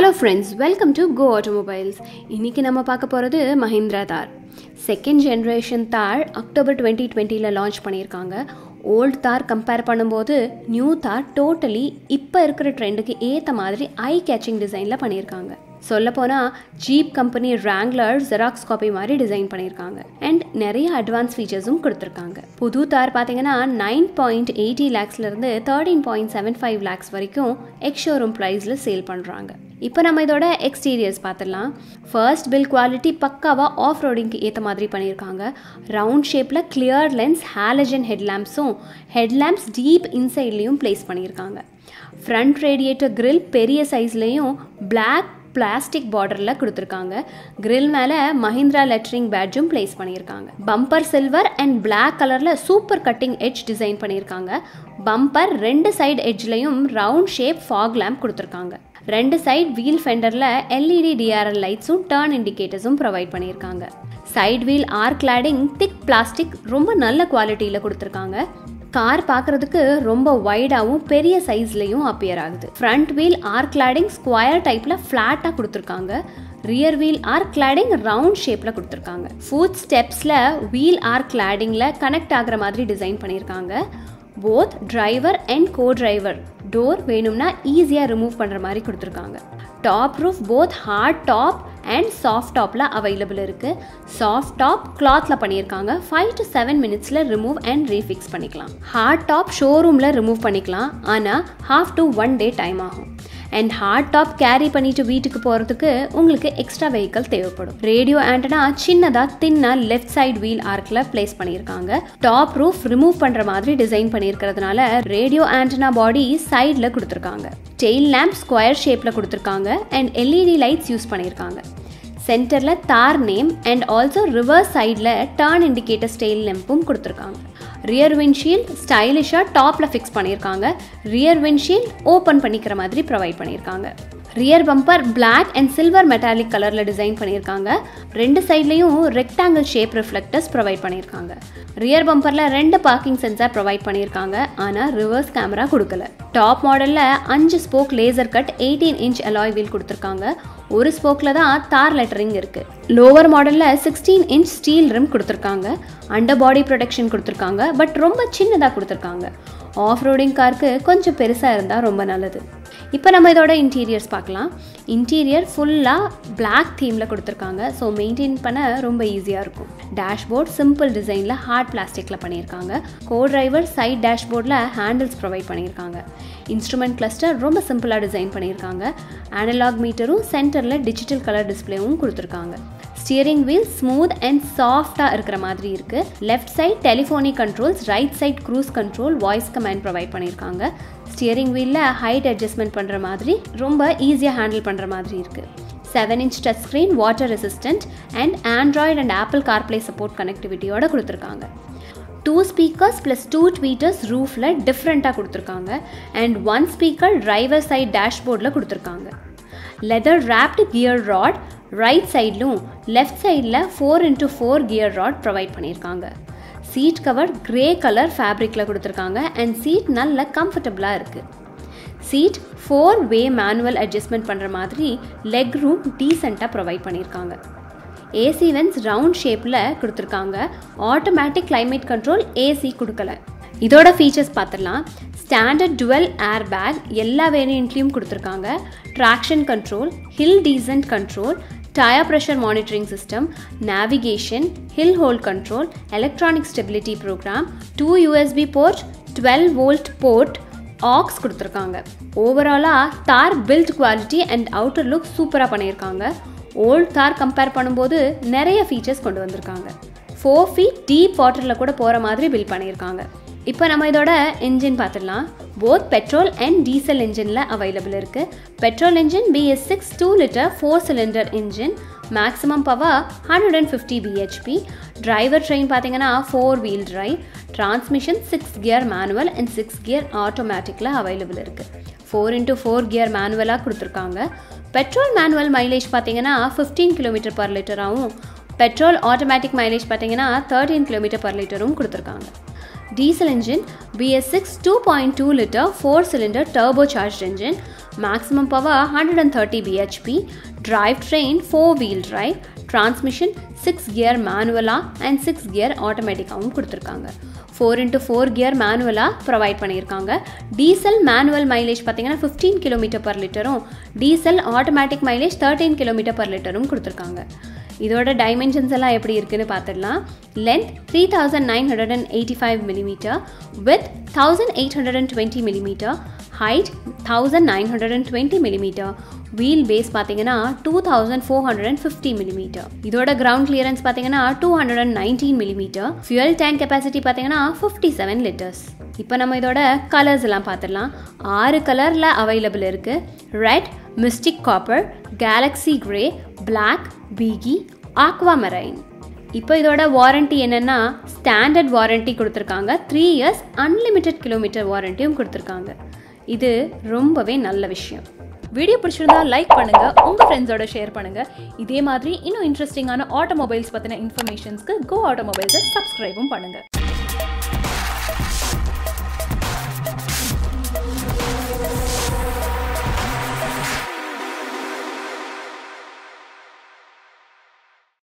Hello friends welcome to Go Automobiles இன்றைக்கி நம்ம பார்க்க போகிறது Mahindra Thar. Second generation Thar October twenty டுவெண்ட்டியில் லான்ச் பண்ணியிருக்காங்க. ஓல்டு தார் கம்பேர் பண்ணும்போது நியூ தார் டோட்டலி இப்போ இருக்கிற ட்ரெண்டுக்கு ஏற்ற மாதிரி ஐ கேச்சிங் டிசைனில் பண்ணியிருக்காங்க. சொல்லப்போனால் Jeep company Wrangler xerox copy மாதிரி டிசைன் பண்ணியிருக்காங்க. அண்ட் நிறைய அட்வான்ஸ் ஃபீச்சர்ஸும் கொடுத்துருக்காங்க. புது தார் பார்த்தீங்கன்னா nine point eighty லேக்ஸ்லேருந்து thirteen point seven five lakhs வரைக்கும் எக்ஸ் ஷோரூம் ப்ரைஸில் சேல் பண்ணுறாங்க இப்போ நம்ம இதோட எக்ஸ்டீரியர்ஸ் பார்த்துடலாம் ஃபர்ஸ்ட் பில் குவாலிட்டி பக்காவாக ஆஃப் ரோடிங்க்கு ஏற்ற மாதிரி பண்ணியிருக்காங்க ரவுண்ட் ஷேப்பில் கிளியர் லென்ஸ் ஹேலஜன் ஹெட்லாம்ப்ஸும் ஹெட்லாம்ப்ஸ் டீப் இன்சைட்லேயும் ப்ளேஸ் பண்ணியிருக்காங்க ஃப்ரண்ட் ரேடியேட்டர் கிரில் பெரிய சைஸ்லேயும் பிளாக் பிளாஸ்டிக் பார்டரில் கொடுத்துருக்காங்க. கிரில் மேலே மஹிந்திரா லெட்டரிங் பேட்ஜும் ப்ளேஸ் பண்ணியிருக்காங்க பம்பர் சில்வர் அண்ட் பிளாக் கலரில் சூப்பர் கட்டிங் எட்ஜ் டிசைன் பண்ணியிருக்காங்க பம்பர் ரெண்டு சைடு எட்ஜ்லையும் ரவுண்ட் ஷேப் ஃபாக் லேம்ப் கொடுத்துருக்காங்க. ரெண்டு சைட் வீல் ஃபெண்டரில் எல்இடி டிஆர்எல் லைட்ஸும் டர்ன் இண்டிகேட்டர்ஸும் ப்ரொவைட் பண்ணியிருக்காங்க. Side wheel arch cladding thick plastic ரொம்ப நல்ல குவாலிட்டியில் கொடுத்துருக்காங்க. கார் பார்க்குறதுக்கு ரொம்ப வைடாகவும் பெரிய சைஸ்லேயும் அப்பியர் ஆகுது. Front wheel arch cladding square டைப்பில் ஃப்ளாட்டாக கொடுத்துருக்காங்க. Rear wheel arch cladding round ஷேப்பில் கொடுத்துருக்காங்க. ஃபுட் ஸ்டெப்ஸில் வீல் ஆர் கிளாடிங்கில் கனெக்ட் ஆகிற மாதிரி டிசைன் பண்ணியிருக்காங்க. Both driver and co driver door வேணும்னா ஈஸியாக ரிமூவ் பண்ணுற மாதிரி கொடுத்துருக்காங்க. Top roof both hard top and soft டாப்பில் அவைலபிள் இருக்குது சாஃப்ட் டாப் கிளாத்தில் பண்ணியிருக்காங்க. ஃபைவ் டு செவன் மினிட்ஸில் ரிமூவ் அண்ட் ரீஃபிக்ஸ் பண்ணிக்கலாம். ஹார்ட் டாப் ஷோரூமில் ரிமூவ் பண்ணிக்கலாம். ஆனால் half to one day time ஆகும். அண்ட் ஹார்ட் டாப் கேரி பண்ணிட்டு வீட்டுக்கு போகிறதுக்கு உங்களுக்கு எக்ஸ்ட்ரா வெஹிக்கல் தேவைப்படும். ரேடியோ ஆண்டனா சின்னதாக தின்னாக லெஃப்ட் சைடு வீல் ஆர்க்கில் பிளேஸ் பண்ணியிருக்காங்க. டாப் ரூஃப் ரிமூவ் பண்ணுற மாதிரி டிசைன் பண்ணியிருக்கிறதுனால ரேடியோ ஆண்டனா பாடி சைடில் கொடுத்துருக்காங்க. டெயில் லேம்ப் ஸ்கொயர் ஷேப்பில் கொடுத்துருக்காங்க அண்ட் எல்இடி லைட்ஸ் யூஸ் பண்ணியிருக்காங்க. சென்டரில் Thar name and also reverse சைடில் டர்ன் இண்டிகேட்டர் ஸ்டைல் லெம்பும் கொடுத்துருக்காங்க. ரியர் விண்ட்ஷீல்ட் ஸ்டைலிஷாக டாப்பில் ஃபிக்ஸ் பண்ணியிருக்காங்க. ரியர் விண்ட்ஷீல்ட் ஓப்பன் பண்ணிக்கிற மாதிரி ப்ரொவைட் பண்ணியிருக்காங்க. Rear bumper black and silver metallic கலரில் டிசைன் பண்ணியிருக்காங்க. ரெண்டு சைட்லேயும் ரெக்டாங்கிள் ஷேப் ரிஃப்ளெக்டர்ஸ் ப்ரொவைட் பண்ணியிருக்காங்க. ரியர் பம்பரில் ரெண்டு பார்க்கிங் சென்சார் ப்ரொவைட் பண்ணியிருக்காங்க. ஆனால் ரிவர்ஸ் கேமரா கொடுக்கல. டாப் மாடலில் அஞ்சு spoke laser cut eighteen inch alloy wheel கொடுத்துருக்காங்க. ஒரு ஸ்போக்கில் தான் தார் லெட்டரிங் இருக்குது லோவர் மாடலில் சிக்ஸ்டீன் இன்ச் ஸ்டீல் ரிம் கொடுத்துருக்காங்க. அண்டர் பாடி ப்ரொடெக்ஷன் கொடுத்துருக்காங்க. பட் ரொம்ப சின்னதாக கொடுத்துருக்காங்க. ஆஃப் ரோடிங் காருக்கு கொஞ்சம் பெருசாக இருந்தால் ரொம்ப நல்லது. இப்போ நம்ம இதோட இன்டீரியர்ஸ் பார்க்கலாம். இன்டீரியர் ஃபுல்லாக பிளாக் தீமில் கொடுத்துருக்காங்க. ஸோ மெயின்டைன் பண்ண ரொம்ப ஈஸியாக இருக்கும். டேஷ்போர்ட் சிம்பிள் டிசைனில் ஹார்ட் பிளாஸ்டிக்கில் பண்ணியிருக்காங்க. கோ டிரைவர் சைட் டேஷ்போர்டில் ஹேண்டில்ஸ் ப்ரொவைட் பண்ணியிருக்காங்க. இன்ஸ்ட்ருமெண்ட் கிளஸ்டர் ரொம்ப சிம்பிளாக டிசைன் பண்ணியிருக்காங்க. அனலாக் மீட்டரும் சென்டரில் டிஜிட்டல் கலர் டிஸ்பிளேவும் கொடுத்துருக்காங்க. ஸ்டியரிங் வீல் ஸ்மூத் அண்ட் சாஃப்டாக இருக்கிற மாதிரி இருக்குது left side telephonic controls right side cruise control voice command provide பண்ணியிருக்காங்க. ஸ்டியரிங் வீலில் ஹைட் அட்ஜஸ்ட்மெண்ட் பண்ணுற மாதிரி ரொம்ப ஈஸியாக ஹேண்டில் பண்ணுற மாதிரி இருக்குது seven inch touch screen water resistant and Android and Apple CarPlay support கனெக்டிவிட்டியோட கொடுத்துருக்காங்க. Two speakers plus two tweeters ரூஃபில் டிஃப்ரெண்ட்டாக கொடுத்துருக்காங்க. And one speaker driver side டேஷ்போர்டில் கொடுத்துருக்காங்க. Leather wrapped gear rod right சைட்லும் left சைடில் four into four gear rod provide பண்ணியிருக்காங்க. Seat cover grey colour ஃபேப்ரிக்கில் கொடுத்துருக்காங்க and seat நல்ல கம்ஃபர்டபுளாக இருக்குது seat four way manual adjustment பண்ணுற மாதிரி லெக் ரூம் டீசெண்டாக ப்ரொவைட் பண்ணியிருக்காங்க ஏசி வென்ஸ் ரவுண்ட் ஷேப்பில் கொடுத்துருக்காங்க. ஆட்டோமேட்டிக் கிளைமேட் கண்ட்ரோல் ஏசி கொடுக்கல. இதோட ஃபீச்சர்ஸ் பார்த்துடலாம் ஸ்டாண்டர்ட் டுவெல் ஏர் பேக் எல்லா வேரியண்ட்லேயும் கொடுத்துருக்காங்க. Traction control hill descent control tyre pressure monitoring system navigation hill hold control electronic stability program two USB port twelve volt port aux கொடுத்துருக்காங்க. ஓவராலாக Thar build quality and outer look சூப்பராக பண்ணியிருக்காங்க. Volt தார் compare பண்ணும்போது நிறைய features கொண்டு வந்திருக்காங்க. Four feet deep வாட்டரில் கூட போகிற மாதிரி பில்ட் பண்ணியிருக்காங்க. இப்போ நம்ம இதோட இன்ஜின் பார்த்துடலாம். போத் பெட்ரோல் அண்ட் டீசல் இன்ஜினில் அவைலபிள் இருக்குது petrol engine BS six two litre four cylinder engine maximum power hundred and fifty BHP driver train பார்த்தீங்கன்னா four wheel drive transmission six gear manual and six gear ஆட்டோமேட்டிக்கில் available இருக்குது four into four gear மேனுவலாக கொடுத்துருக்காங்க. Petrol manual mileage பார்த்தீங்கன்னா fifteen kilometre per லிட்டராகவும் petrol automatic mileage பார்த்தீங்கன்னா thirteen kilometre per லிட்டரும் கொடுத்துருக்காங்க. Diesel engine BS six two point two litre four cylinder turbo charge engine maximum power hundred and thirty BHP drive train four wheel drive transmission six gear மேனுவலாக and six gear ஆட்டோமேட்டிக்காகவும் கொடுத்துருக்காங்க. Four into four gear மேனுவலாக provide பண்ணியிருக்காங்க. Diesel manual mileage பார்த்தீங்கன்னா fifteen kilometre per லிட்டரும் diesel automatic mileage thirteen kilometre per லிட்டரும் கொடுத்துருக்காங்க. இதோட dimensions எல்லாம் எப்படி இருக்குன்னு பார்த்துடலாம். Length three thousand nine hundred and eighty five millimetre width thousand eight hundred and twenty millimetre height thousand nine hundred and twenty millimetre wheel base பார்த்தீங்கன்னா two thousand four hundred and fifty millimetre இதோட ground clearance பார்த்தீங்கன்னா two hundred and nineteen millimetre fuel tank capacity பார்த்தீங்கன்னா fifty seven litres இப்போ நம்ம இதோட colours எல்லாம் பார்த்துடலாம். ஆறு கலரில் அவைலபிள் இருக்குது red mystic copper galaxy grey black பீகி aquamarine இப்போ இதோட வாரண்டி என்னென்னா ஸ்டாண்டர்ட் வாரண்டி கொடுத்துருக்காங்க. த்ரீ இயர்ஸ் அன்லிமிட்டெட் கிலோமீட்டர் வாரண்டியும் கொடுத்துருக்காங்க. இது ரொம்பவே நல்ல விஷயம். வீடியோ பிடிச்சிருந்தா லைக் பண்ணுங்க உங்க ஃப்ரெண்ட்ஸோட ஷேர் பண்ணுங்க. இதே மாதிரி இன்னும் இன்ட்ரெஸ்டிங்கான ஆட்டோமொபைல்ஸ் பத்தின இன்ஃபர்மேஷன்ஸ்க்கு கோ ஆட்டோமொபைல்ஸை சப்ஸ்கிரைபும் பண்ணுங்க.